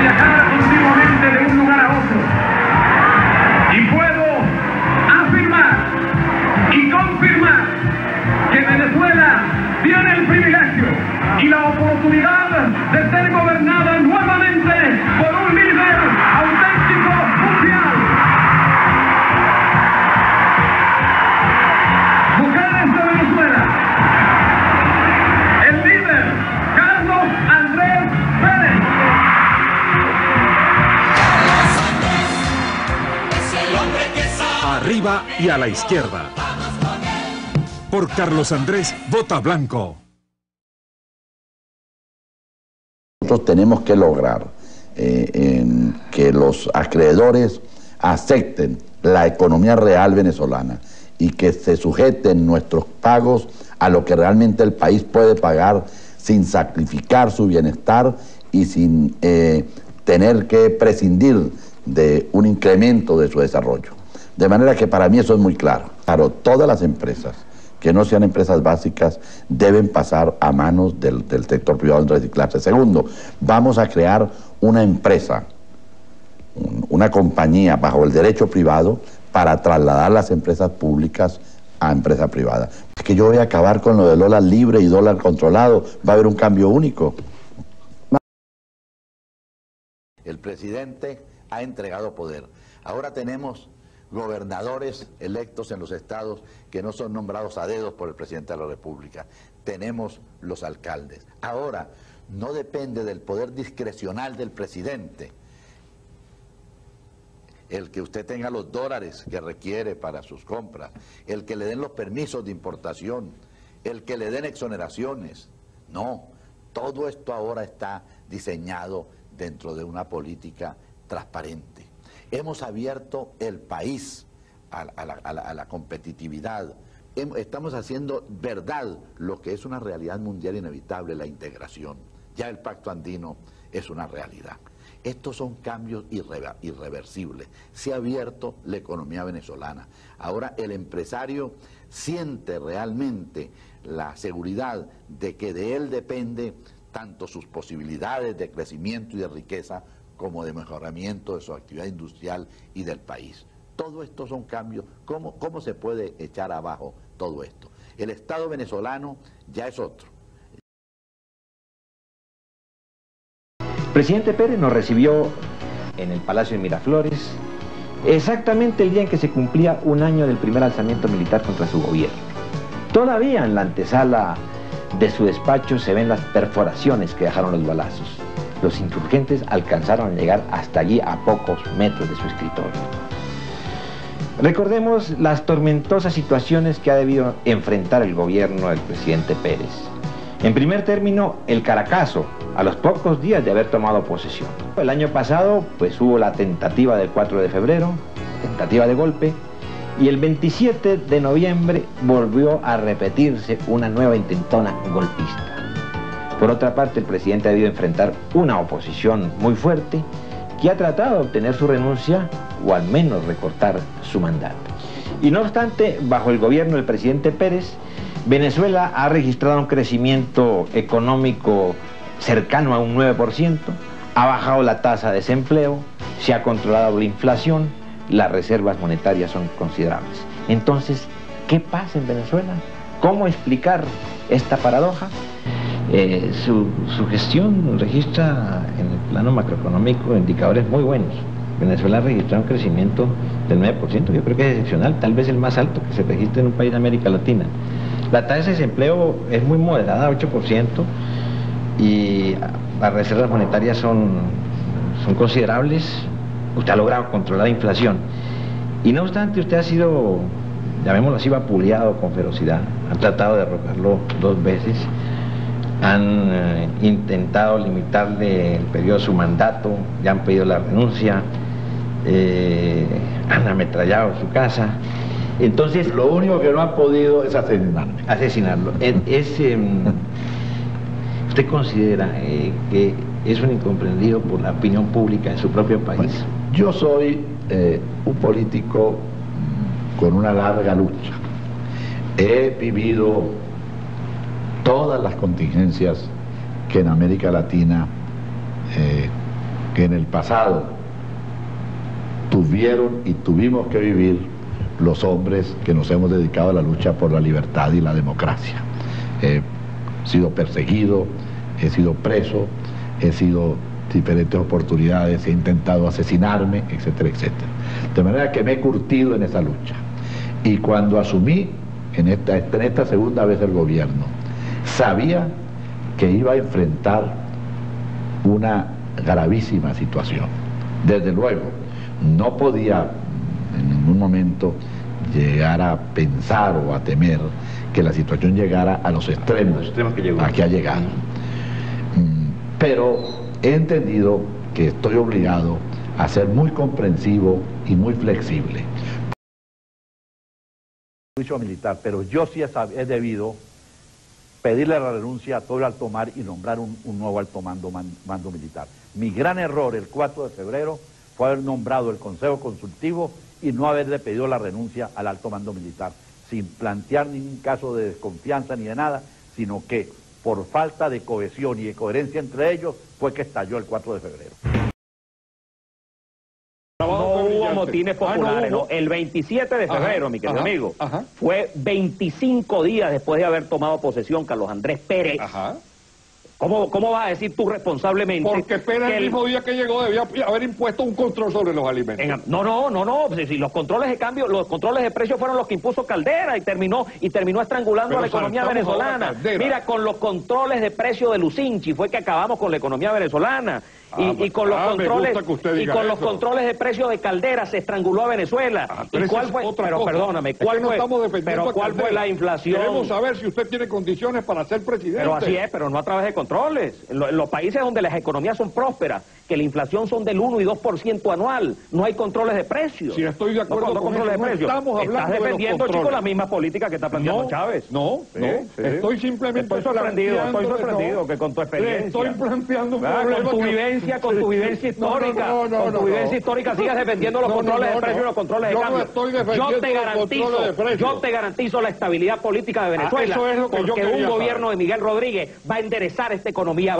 viajar continuamente de un lugar a otro. Y puedo afirmar y confirmar que Venezuela tiene el privilegio y la oportunidad de ser gobernada nuevamente Arriba y a la izquierda. Por Carlos Andrés, vota blanco. Nosotros tenemos que lograr eh, que los acreedores acepten la economía real venezolana y que se sujeten nuestros pagos a lo que realmente el país puede pagar sin sacrificar su bienestar y sin eh, tener que prescindir de un incremento de su desarrollo. De manera que para mí eso es muy claro. Claro, todas las empresas que no sean empresas básicas deben pasar a manos del, sector privado en reciclarse. Segundo, vamos a crear una empresa, un- una compañía bajo el derecho privado para trasladar las empresas públicas a empresa privada. Es que yo voy a acabar con lo de dólar libre y dólar controlado, va a haber un cambio único. El presidente ha entregado poder. Ahora tenemos gobernadores electos en los estados que no son nombrados a dedos por el presidente de la República. Tenemos los alcaldes. Ahora no depende del poder discrecional del presidente el que usted tenga los dólares que requiere para sus compras, el que le den los permisos de importación, el que le den exoneraciones. No, todo esto ahora está diseñado dentro de una política transparente. Hemos abierto el país a, la, competitividad. Estamos haciendo verdad lo que es una realidad mundial inevitable, la integración. Ya el pacto andino es una realidad. Estos son cambios irreversibles. Se ha abierto la economía venezolana. Ahora el empresario siente realmente la seguridad de que de él depende tanto sus posibilidades de crecimiento y de riqueza como de mejoramiento de su actividad industrial y del país. Todo esto son cambios. ¿Cómo, cómo se puede echar abajo todo esto? El Estado venezolano ya es otro. Presidente Pérez nos recibió en el Palacio de Miraflores exactamente el día en que se cumplía un año del primer alzamiento militar contra su gobierno. Todavía en la antesala de su despacho se ven las perforaciones que dejaron los balazos. Los insurgentes alcanzaron a llegar hasta allí a pocos metros de su escritorio. Recordemos las tormentosas situaciones que ha debido enfrentar el gobierno del presidente Pérez. En primer término, el Caracazo, a los pocos días de haber tomado posesión. El año pasado, pues hubo la tentativa del 4 de febrero, tentativa de golpe, y el 27 de noviembre volvió a repetirse una nueva intentona golpista. Por otra parte, el presidente ha debido enfrentar una oposición muy fuerte que ha tratado de obtener su renuncia o al menos recortar su mandato. Y no obstante, bajo el gobierno del presidente Pérez, Venezuela ha registrado un crecimiento económico cercano a un 9%, ha bajado la tasa de desempleo, se ha controlado la inflación, las reservas monetarias son considerables. Entonces, ¿qué pasa en Venezuela? ¿Cómo explicar esta paradoja? Eh, su, gestión registra en el plano macroeconómico indicadores muy buenos. Venezuela ha registrado un crecimiento del 9%, yo creo que es excepcional, tal vez el más alto que se registra en un país de América Latina. La tasa de desempleo es muy moderada, 8%, y las reservas monetarias son, son considerables. Usted ha logrado controlar la inflación. Y no obstante, usted ha sido, llamémoslo así, vapuleado con ferocidad. Han tratado de derrocarlo dos veces. Han eh, intentado limitarle el periodo de su mandato, ya han pedido la renuncia, eh, han ametrallado su casa. Entonces, Lo único que no han podido es asesinarme. asesinarlo. Es, es, em, ¿Usted considera eh, que es un incomprendido por la opinión pública de su propio país? Yo soy un político con una larga lucha. He vivido todas las contingencias que en América Latina eh, que en el pasado tuvieron y tuvimos que vivir los hombres que nos hemos dedicado a la lucha por la libertad y la democracia. He sido perseguido, he sido preso, he sido diferentes oportunidades, he intentado asesinarme, etcétera, etcétera. De manera que me he curtido en esa lucha. Y cuando asumí en esta, en esta segunda vez el gobierno, sabía que iba a enfrentar una gravísima situación. Desde luego, no podía en ningún momento llegar a pensar o a temer que la situación llegara a los extremos, Los extremos que llegó. a que ha llegado. Mm, Pero he entendido que estoy obligado a ser muy comprensivo y muy flexible. juicio militar, pero yo sí he debido pedirle la renuncia a todo el alto mar y nombrar un, nuevo alto mando, man- mando militar. Mi gran error el 4 de febrero fue haber nombrado el Consejo Consultivo y no haberle pedido la renuncia al alto mando militar, sin plantear ningún caso de desconfianza ni de nada, sino que por falta de cohesión y de coherencia entre ellos fue que estalló el 4 de febrero. Motines Ah, no populares, no. El 27 de Ajá, febrero, mi querido ajá, amigo, ajá. fue 25 días después de haber tomado posesión Carlos Andrés Pérez. ¿Cómo, ¿Cómo vas a decir tú responsablemente? Porque Pérez que el mismo día que llegó debía haber impuesto un control sobre los alimentos. en- no, no, no, no. Si, si los controles de cambio, los controles de precios fueron los que impuso Caldera y terminó y terminó estrangulando Pero a la economía venezolana. Mira, con los controles de precio de Lucinchi fue que acabamos con la economía venezolana. Y, Ah, y con los ah, controles y con los controles de precio de Caldera se estranguló a Venezuela. Ah, ¿Y pero esa cuál fue? pero cosa. perdóname, Es ¿cuál que no fue? estamos defendiendo pero cuál fue la inflación? Queremos saber si usted tiene condiciones para ser presidente. Pero así es, pero no a través de controles. En, lo- en los países donde las economías son prósperas, que la inflación son del 1 y 2% anual, no hay controles de precios. Sí, estoy de acuerdo no, no con controles eso. de precios. estamos hablando Estás de los defendiendo, chico, controles. la misma política que está planteando No, Chávez. no, Sí, no. sí. Estoy simplemente Estoy sorprendido, estoy sorprendido que con tu experiencia. estoy planteando un Ah, problema con tu que- vivencia, con tu vivencia histórica, no, no, con tu vivencia histórica sigas defendiendo los controles de precios y los controles de Yo no cambio. estoy defendiendo yo te los garantizo, controles de precios. yo te garantizo la estabilidad política de Venezuela, eso es lo que yo porque quería un saber. gobierno de Miguel Rodríguez va a enderezar esta economía